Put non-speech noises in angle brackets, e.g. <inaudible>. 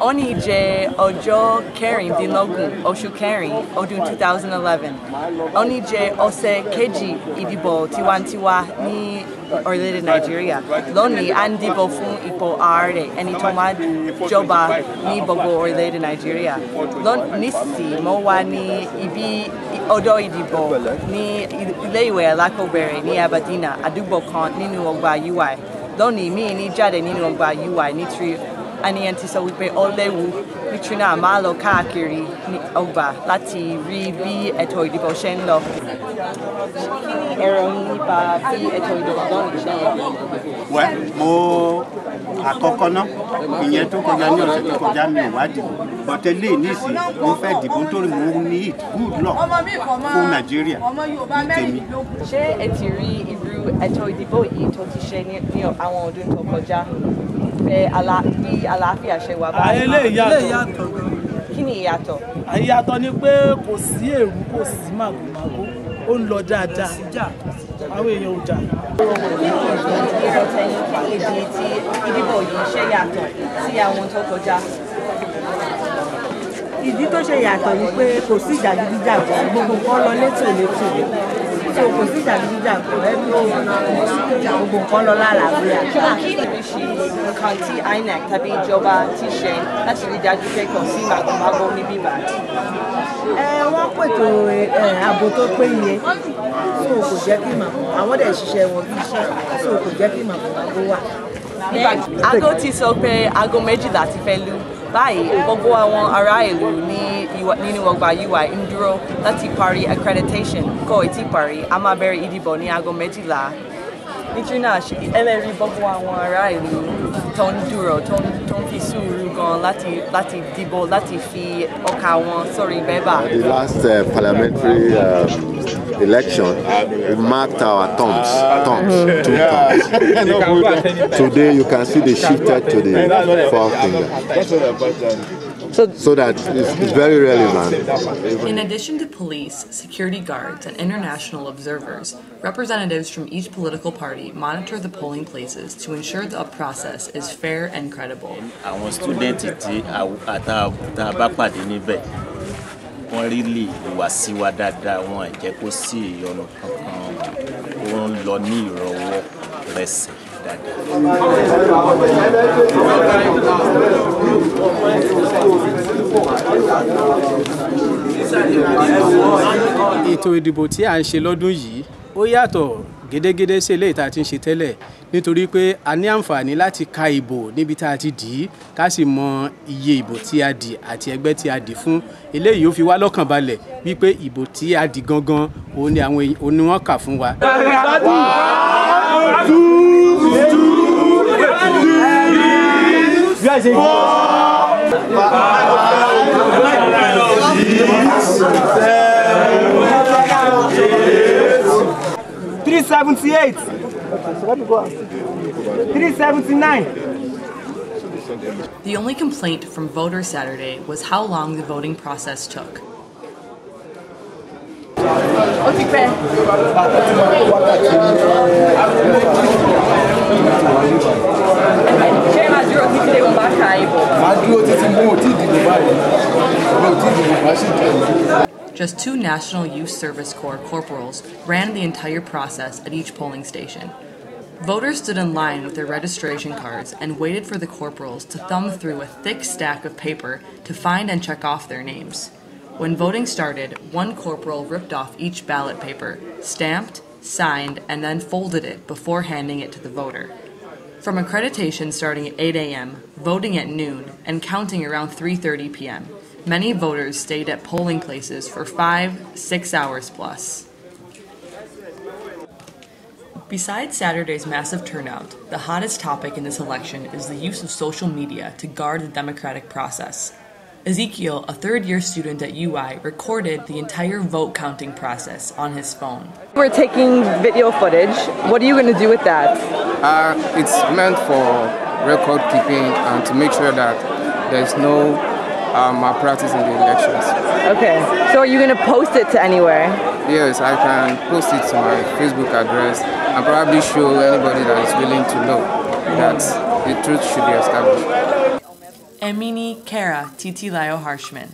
Òní jẹ́ ọjọ́ kẹrìndínlógún oṣù kẹrin ọdún 2011. Òní jẹ́ ọ̀sẹ̀ kejì ìdìbò tiwantiwa ní orílẹ̀-èdè Nàìjíríà. Lónìí, à ń dìbò fún ipò ààrẹ ẹni tó máa jọba ní gbogbo orílẹ̀-èdè Nàìjíríà. Nísìsiyìí, mo wà ní ibi ọ̀dọ̀ ìdìbò ní alákọ̀ọ́bẹ̀rẹ̀ ní Abadina, àdúgbò kan nínú ọgbà UI. Lónìí, mi ní jáde nínú ọgbà UI nítorí àníyàn ti sọ wípé ó léwu nítorí náà máa lọ káàkiri ní ọgbà láti rí bí ètò ìdìbò ṣe ń lọ. Kí ni èrò yín nípa bí ètò ìdìbò lónìí ṣe ń lọ? wẹ́ mo àkọ́kọ́ ná ìyẹn tó kọjá ní ọ̀sẹ̀ tó kọjá mi ò wá dìbò bọ́tẹ́ lè nísìn mo fẹ́ dìbò nítorí mo ní good luck fún nàìjíríà ní tèmi. Ṣé ẹ ti rí irú ètò ìdìbò yìí tó ti ṣe ní ní àwọn ọdún tó kọjá? Àlá bí àlàáfíà ṣe wà báyìí. ilé ìyàtọ̀ Kí ni ìyàtọ̀? ìyàtọ̀ ni pé kò sí èrú kò sí màgòmágó. Ó ń lọ dáadáa. Àwọn èèyàn ò jà. ìdìbò yìí ṣe yàtọ̀ sí àwọn tó kọjá. ìdí tó ṣe yàtọ̀ ni pé kò sí ìjàgídíjàgan. Gbogbo nǹkan lọ létò létò so kò sí ìjàgídíjàgan. Ẹbí gbogbo nǹkan lọ lálàáfíà. kí ni nǹkan tí INEC tàbí ìjọba ti ṣe láti rí dájú pé kò sí màgòmágó ní bíbá? ẹ wọ́n pètò ààbò tó péye so kò jẹ́ kí màmú àwọn dẹ̀ ṣiṣẹ́ wọn bí iṣẹ́ so kò jẹ́ kí àgbo wà. Aago ti sọ pé aago méjìlá ti fẹ́ lù. Báyìí, gbogbo àwọn ará ìlú ní nínú ọgbà UI ń dúró láti parí accreditation kò ì tí parí. A máa bẹ̀rẹ̀ ìdìbò ní aago méjìlá. Nítorí náà, ṣe- ẹ lè rí gbogbo àwọn ará ìlú tó ń dúró tó ń fi sùúrù gan láti láti dìbò láti fi ọkà wọn sórí bébà. The last uh, parliamentary um, election, we marked our thumbs, thumbs, two thumbs. <laughs> Today, you can see they shifted to the fourth finger. So that it's, it's very relevant. In addition to police, security guards, and international observers, representatives from each political party monitor the polling places to ensure the process is fair and credible. àwọn stúdẹ̀ntì tí tá tá a bá pàdé níbẹ̀ wọ́n rí lè wá sí wa dáadáa wọn ò kó sí ìyọnu kankan ó ń lọ ní ìrọwọ́ rẹsẹ̀ dáadáa. ètò ìdìbò tí à ń ṣe lọ́dún yìí ó yàtọ̀ gédégédé sí eléyìí tá a ti ń ṣe tẹ́lẹ̀ nítorí pé a ní àǹfààní láti ka ìbò níbi tá a ti dì í ká sì mọ iye ìbò tí a dì àti ẹgbẹ́ tí a dì fún eléyìí ó fi wá lọ́kàn balẹ̀ wípé ìbò tí a dì gangan òun ni àwọn òun ni wọ́n kà fún wa. Three seventy eight three seventy nine. The only complaint from voters Saturday was how long the voting process took. Ó ti pẹ́. Ṣé máa dúró títí dé wọn bá ka ìbò? máa Just two National Youth Service Corps corporals ran the entire process at each polling station. Voters stood in line with their registration cards and waited for the corporals to thumb through a thick stack of paper to find and check off their names. When voting started, one corporal ripped off each ballot paper, stamped, signed, and then folded it before handing it to the voter. From accreditation starting at 8 a.m., voting at noon, and counting around 3:30 p.m., many voters stayed at polling places for 5, 6 hours plus. Besides Saturday's massive turnout, the hottest topic in this election is the use of social media to guard the democratic process. Ezekiel, a third year student at UI, recorded the entire vote counting process on his phone. We're taking video footage. What are you going to do with that? Uh, it's meant for record keeping and to make sure that there's no um, malpractice in the elections. Okay. So are you going to post it to anywhere? Yes, I can post it to my Facebook address and probably show anybody that is willing to know that the truth should be established. Emini Kara Titilayo Harshman.